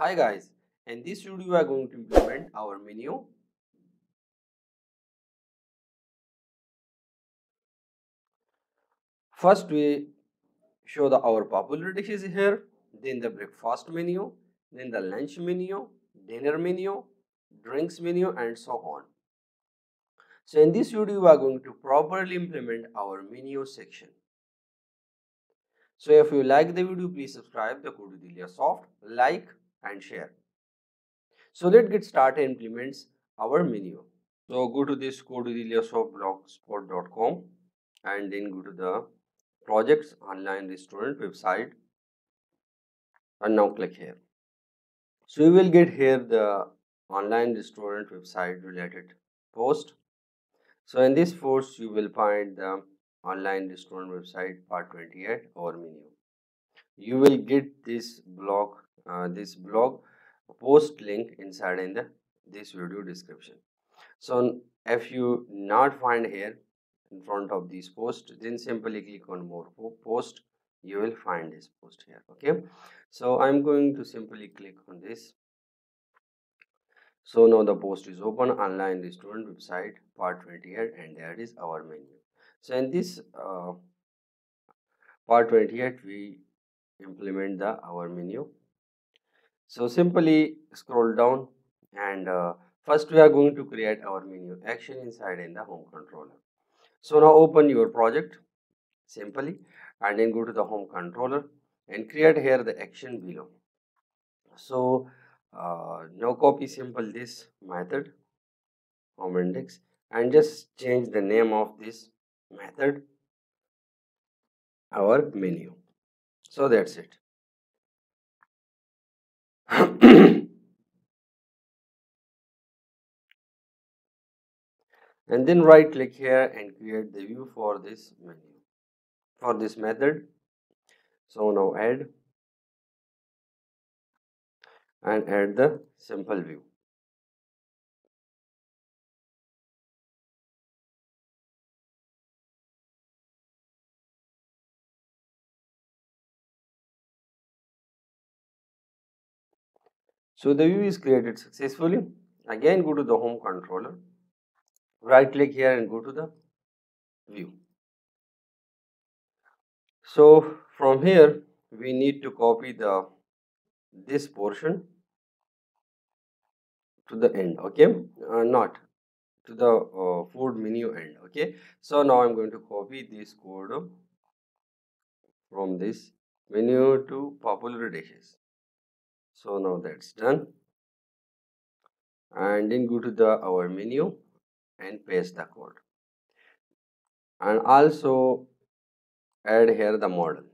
Hi guys, in this video we are going to implement our menu. First we show the our popular dishes here, then the breakfast menu, then the lunch menu, dinner menu, drinks menu and so on. So in this video we are going to properly implement our menu section. So if you like the video please subscribe the Code with Ilyasoft, like and share. So let's get started implements our menu. So go to this codewithilyasoft.blogspot.com and then go to the projects online restaurant website and now click here. So you will get here the online restaurant website related post. So in this post you will find the online restaurant website part 28 or menu. You will get this blog uh, this blog post link inside in the this video description. So if you not find here in front of this post then simply click on more post. You will find this post here okay? So i'm going to simply click on this. So now the post is open online restaurant website part 28 and that is our menu. So in this uh, part 28 we implement the our menu so simply scroll down and uh, first we are going to create our menu action inside in the home controller. So now open your project simply and then go to the home controller and create here the action below. So uh, now copy simple this method home index and just change the name of this method our menu. So that's it. and then right click here and create the view for this menu for this method. So now add. And add the simple view So the view is created successfully. Again go to the home controller. Right click here and go to the view. So from here we need to copy the this portion to the end okay uh, not to the uh, food menu end okay so now i'm going to copy this code from this menu to popular dishes so now that's done. And then go to the our menu and paste the code. And also add here the model.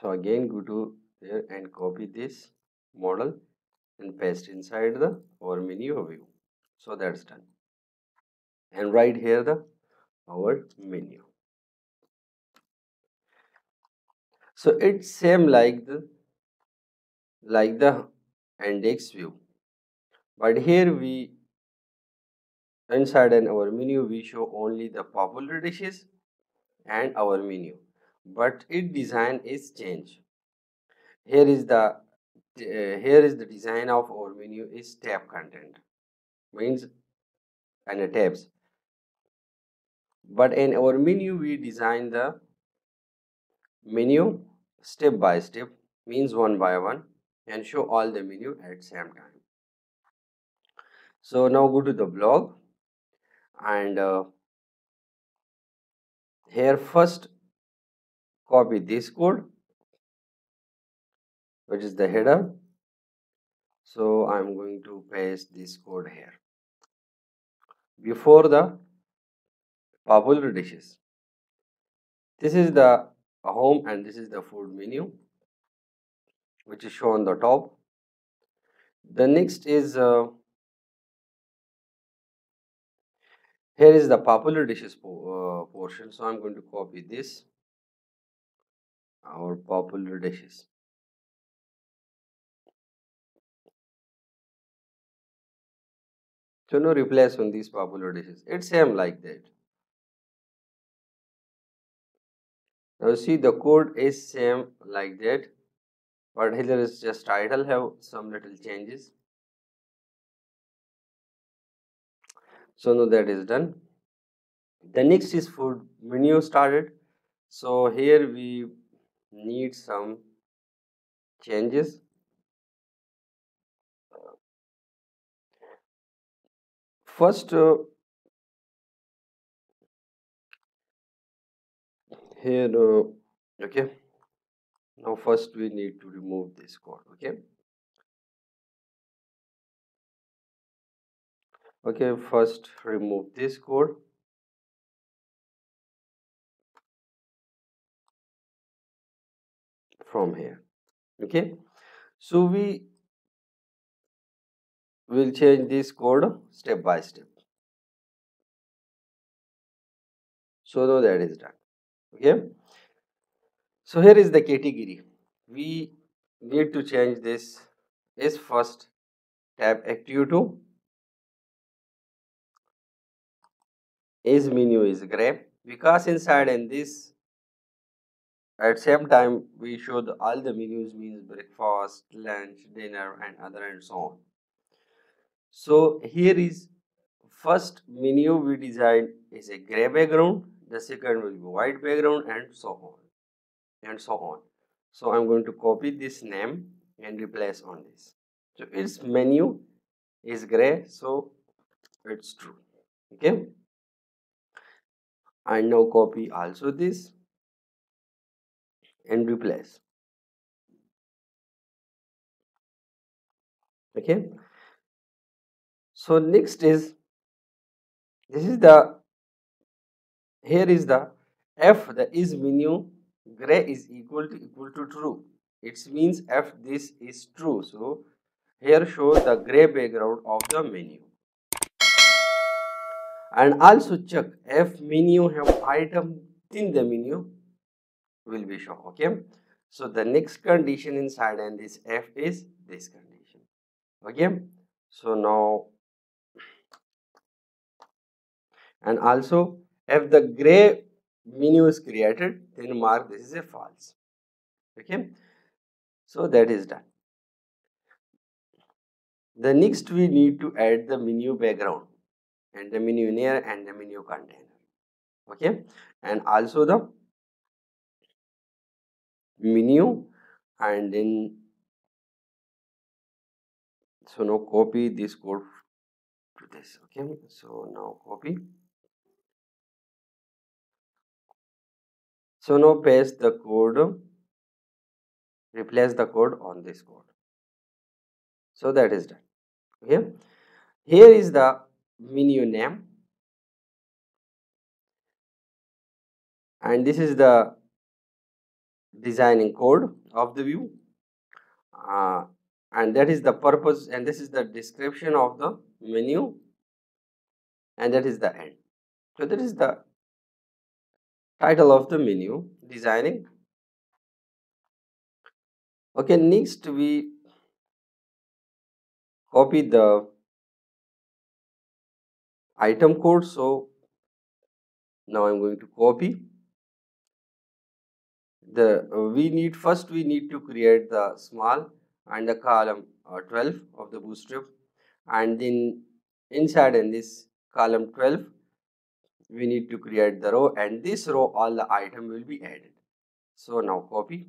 So again go to here and copy this model and paste inside the our menu view. So that's done. And write here the our menu so it's same like the like the index view. But here we inside in our menu we show only the popular dishes and our menu. But its design is changed. Here is the uh, here is the design of our menu is tab content. Means and tabs. But in our menu we design the menu step by step means one by one and show all the menu at same time. So now go to the blog and uh, here first copy this code which is the header. So i'm going to paste this code here. Before the popular dishes. This is the a home and this is the food menu which is shown on the top. The next is uh, here is the popular dishes po uh, portion. So i'm going to copy this our popular dishes. So no replace on these popular dishes. It's same like that now see the code is same like that but here is just title have some little changes. So now that is done. The next is food menu started. So here we need some changes. First uh, here uh, okay? Now first we need to remove this code okay? Okay first remove this code from here okay? So we will change this code step by step. So now that is done okay? So here is the category. We need to change this. Is first tab active to is menu is gray because inside in this at same time we show all the menus means breakfast lunch dinner and other and so on. So here is first menu we design is a gray background the second will be white background and so on and so on. So i'm going to copy this name and replace on this. So its menu is gray so it's true. Okay? And now copy also this and replace. Okay? So next is this is the here is the f the is menu. Gray is equal to equal to true. It means f this is true. So here show the gray background of the menu. And also check if menu have item in the menu. Will be shown okay? So the next condition inside and this f is this condition okay? So now and also if the gray menu is created then mark this is a false. Okay? So that is done. The next we need to add the menu background and the menu near and the menu container. Okay? And also the menu and then so now copy this code to this. Okay? So now copy so now paste the code replace the code on this code. So that is done. Okay. Here is the menu name. And this is the designing code of the view. Uh, and that is the purpose and this is the description of the menu. And that is the end. So that is the title of the menu designing. Okay next we copy the item code. So now i'm going to copy. The uh, we need first we need to create the small and the column uh, 12 of the bootstrap and then inside in this column 12 we need to create the row and this row all the item will be added so now copy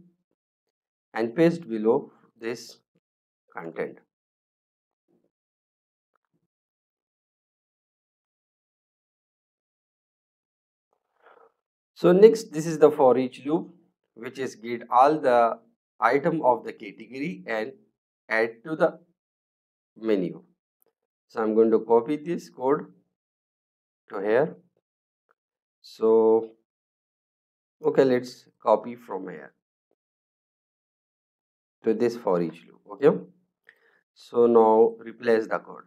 and paste below this content so next this is the for each loop which is get all the item of the category and add to the menu. So I'm going to copy this code to here. So okay, let's copy from here to this for each loop. Okay. So now replace the code.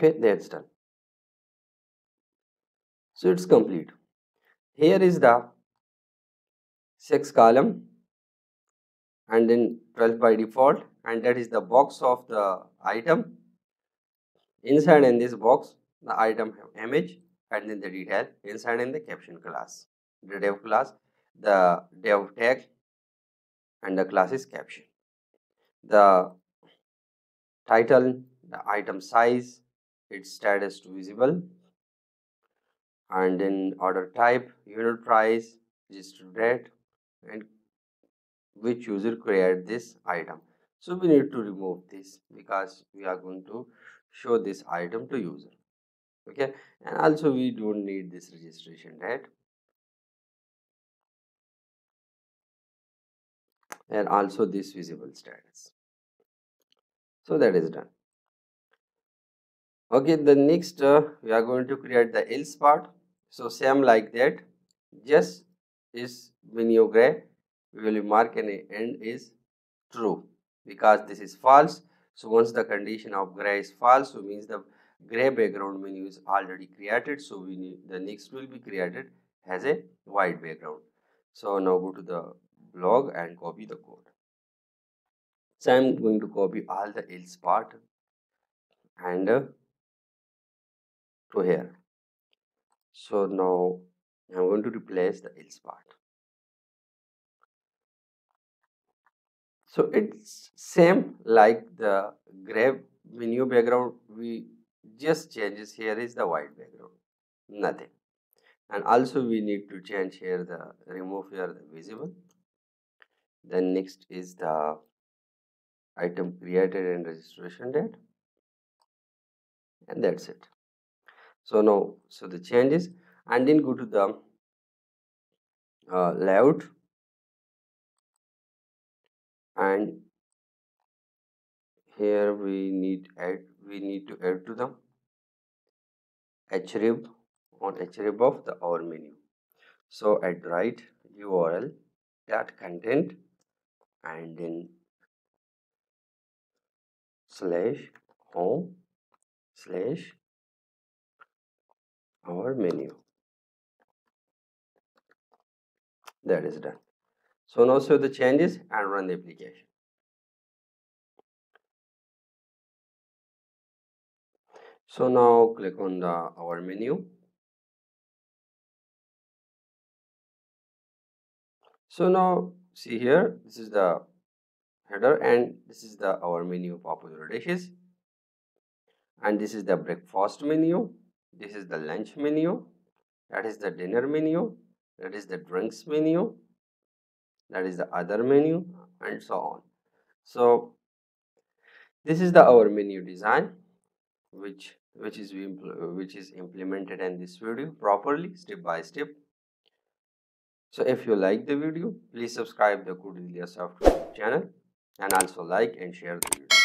okay that's done so it's complete here is the six column and then 12 by default and that is the box of the item. Inside in this box the item image and then the detail. Inside in the caption class the dev class the dev tag and the class is caption. The title the item size its status to visible and then order type unit price registered date and which user created this item so we need to remove this because we are going to show this item to user. Okay? And also we don't need this registration right. and also this visible status. So that is done. Okay the next uh, we are going to create the else part. So same like that. Just is menu gray. We will mark an end is true because this is false. So once the condition of gray is false so means the gray background menu is already created. So we need the next will be created as a white background. So now go to the blog and copy the code. So i'm going to copy all the else part and uh, to here. So now i'm going to replace the else part so it's same like the gray menu background we just changes here is the white background nothing. And also we need to change here the remove here the visible. Then next is the item created and registration date. And that's it. So now so the changes and then go to the uh, layout and here we need add we need to add to the href on href of the our menu. So at right url dot content and then slash home slash our menu. That is done so now save the changes and run the application. So now click on the our menu. So now see here, this is the header and this is the our menu popular dishes. And this is the breakfast menu. This is the lunch menu. That is the dinner menu. That is the drinks menu that is the other menu and so on. So this is the our menu design which which is which is implemented in this video properly step by step. So if you like the video please subscribe the Codillia software channel and also like and share the video